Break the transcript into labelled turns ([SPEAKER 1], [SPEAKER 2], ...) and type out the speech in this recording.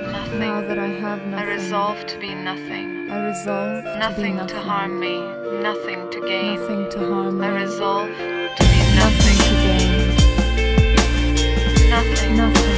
[SPEAKER 1] have
[SPEAKER 2] I
[SPEAKER 1] nothing.
[SPEAKER 2] resolve to be nothing.
[SPEAKER 1] I resolve to be
[SPEAKER 2] Nothing
[SPEAKER 1] nothing.
[SPEAKER 2] to harm me, nothing to gain.
[SPEAKER 1] Nothing to harm me.
[SPEAKER 2] I resolve to be
[SPEAKER 1] nothing
[SPEAKER 2] nothing,
[SPEAKER 1] to gain.
[SPEAKER 2] nothing.
[SPEAKER 1] Nothing.